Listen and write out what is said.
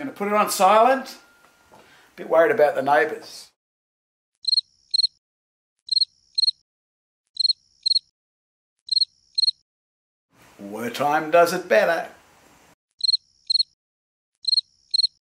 Gonna put it on silent. Bit worried about the neighbours. Wartime does it better.